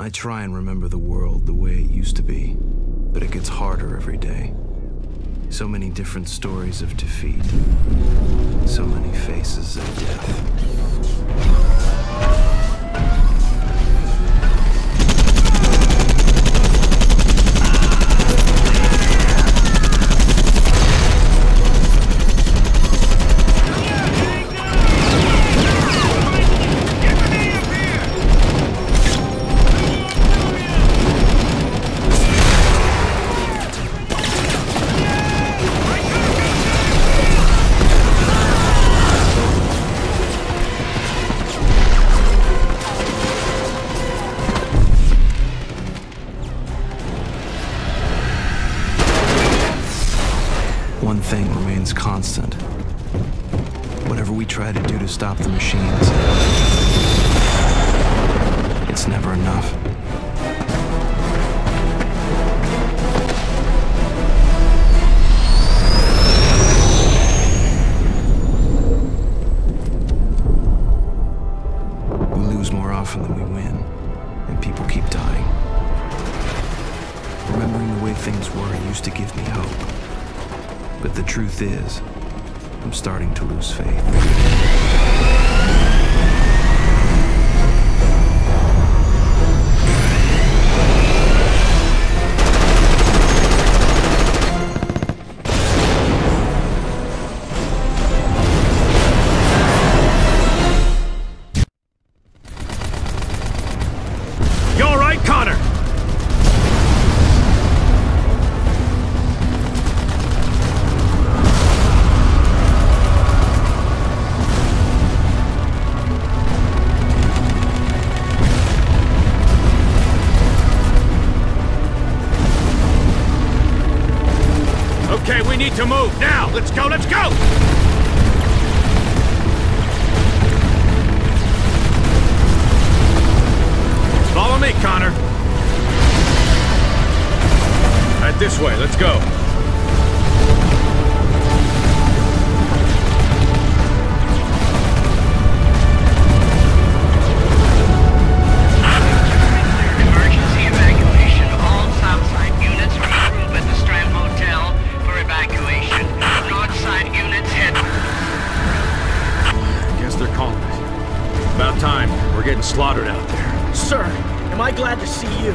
I try and remember the world the way it used to be, but it gets harder every day. So many different stories of defeat, so many One thing remains constant. Whatever we try to do to stop the machines, it's never enough. Okay, we need to move now. Let's go, let's go! Follow me, Connor. Right this way, let's go. We're getting slaughtered out there. Sir, am I glad to see you?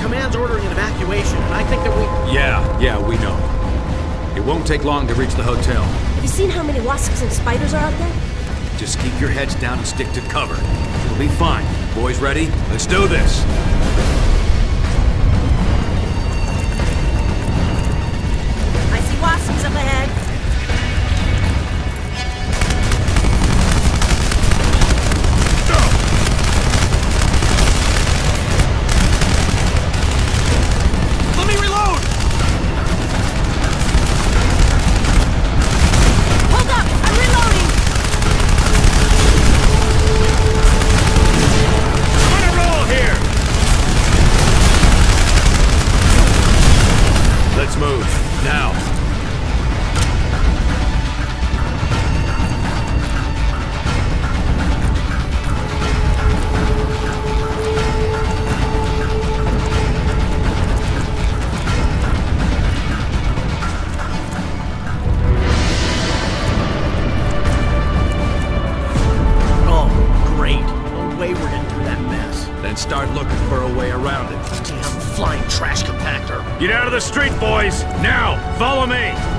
Command's ordering an evacuation, and I think that we... Yeah, yeah, we know. It won't take long to reach the hotel. Have you seen how many wasps and spiders are out there? Just keep your heads down and stick to cover. It'll be fine. Boys ready? Let's do this. Mess. Start looking for a way around it. Damn flying trash compactor. Get out of the street, boys! Now! Follow me!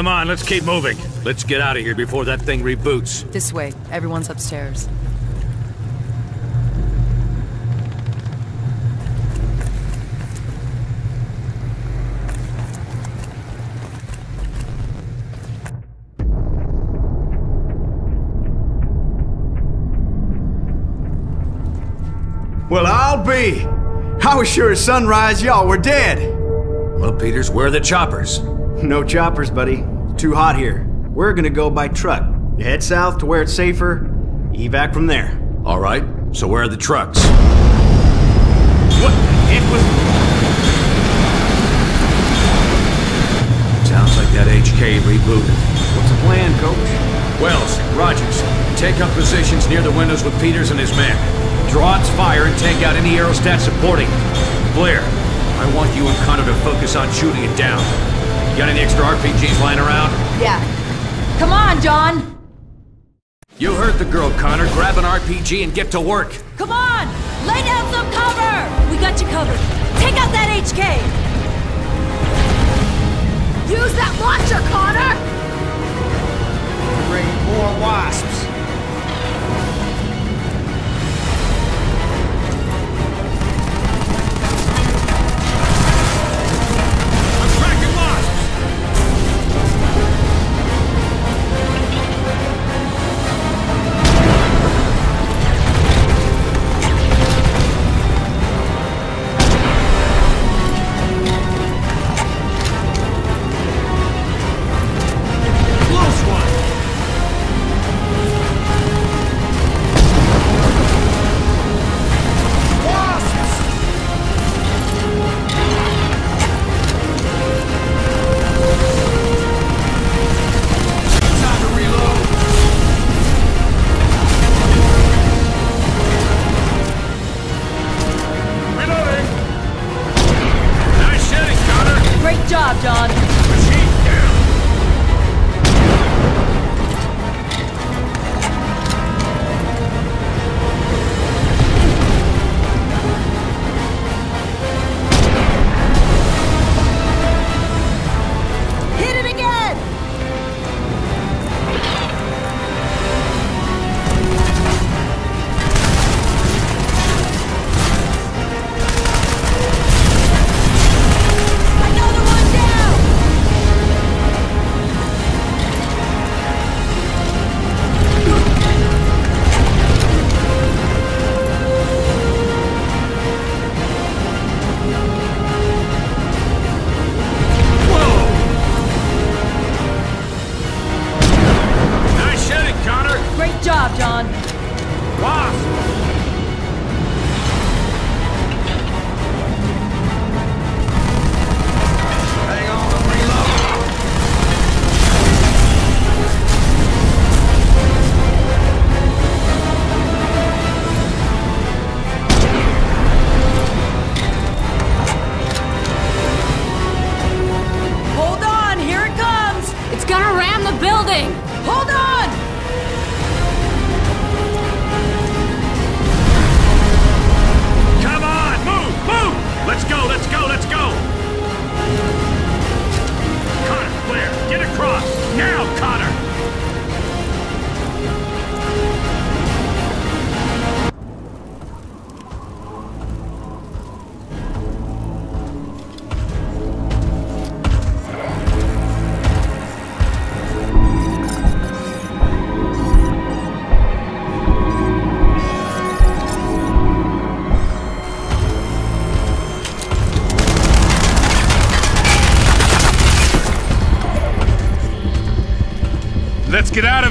Come on, let's keep moving. Let's get out of here before that thing reboots. This way. Everyone's upstairs. Well, I'll be. I was sure at sunrise y'all were dead. Well, Peters, where are the choppers? No choppers, buddy. Too hot here. We're gonna go by truck. You head south to where it's safer. Evac from there. All right, so where are the trucks? What the heck was... Sounds like that HK rebooted. What's the plan, coach? Wells, Rogers, take up positions near the windows with Peters and his men. Draw its fire and take out any aerostat supporting it. Blair, I want you and Connor to focus on shooting it down. You got any extra RPGs lying around? Yeah. Come on, John! You heard the girl, Connor. Grab an RPG and get to work. Come on! Lay down some cover! We got you covered. Take out that HK! Use that launcher, Connor! Bring more wasps.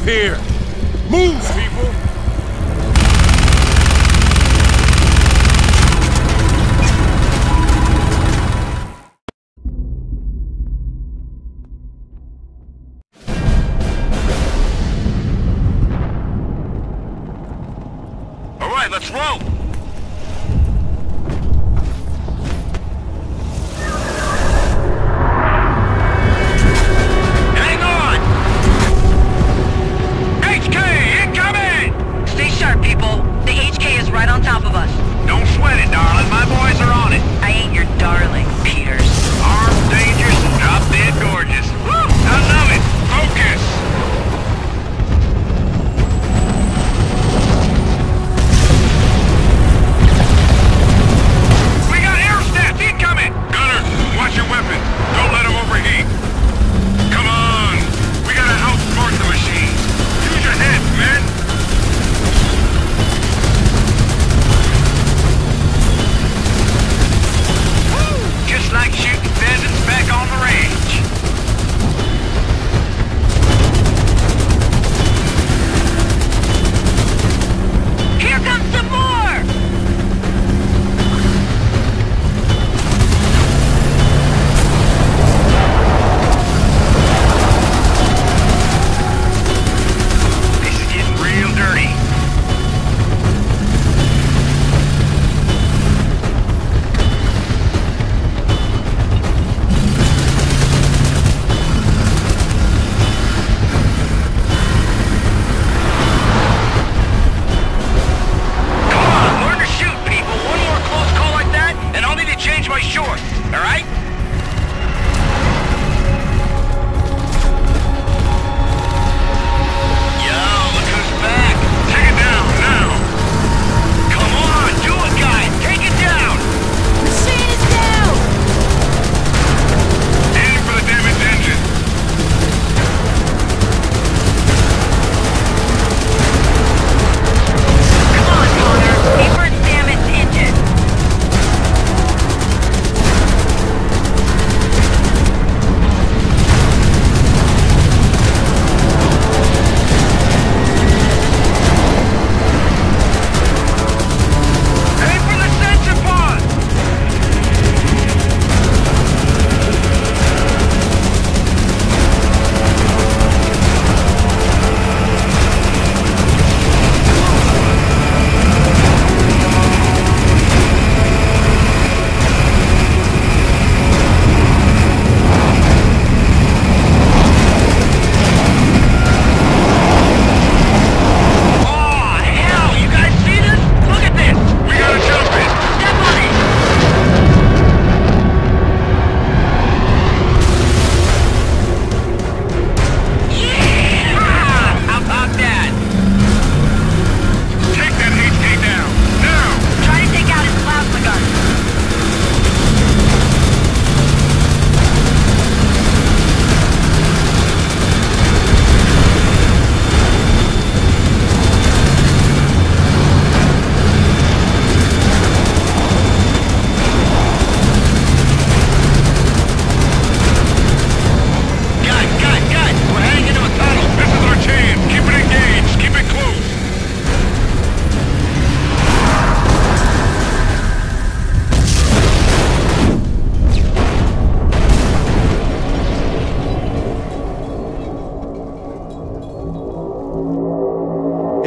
Here! Move, people! All right, let's roll!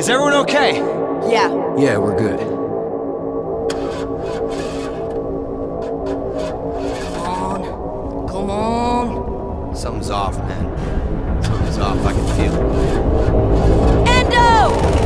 Is everyone okay? Yeah. Yeah, we're good. Come on. Come on. Something's off, man. Something's off, I can feel it. Endo!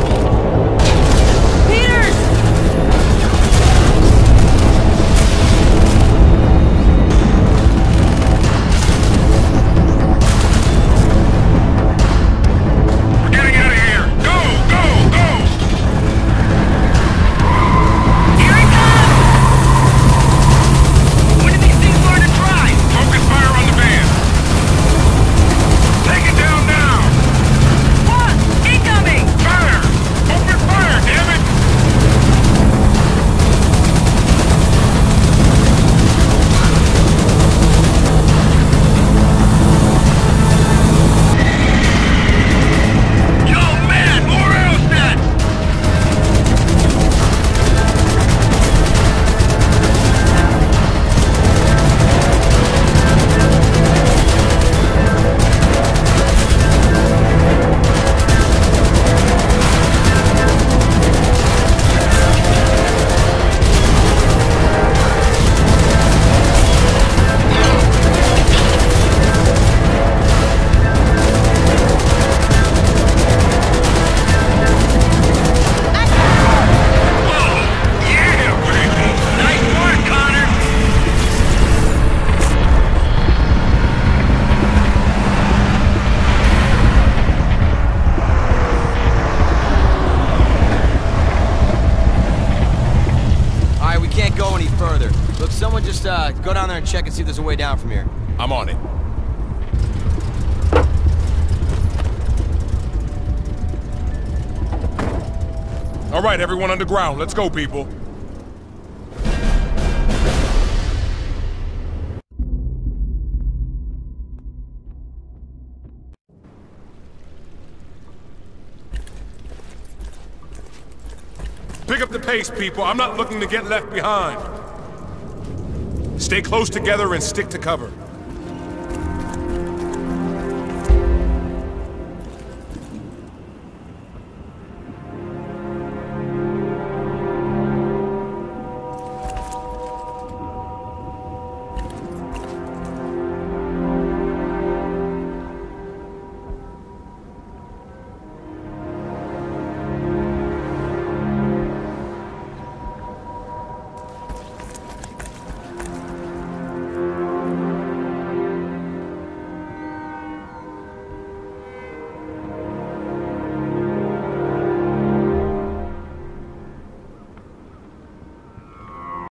Further. Look, someone just uh, go down there and check and see if there's a way down from here. I'm on it. All right, everyone underground. Let's go, people. Pick up the pace, people. I'm not looking to get left behind. Stay close together and stick to cover.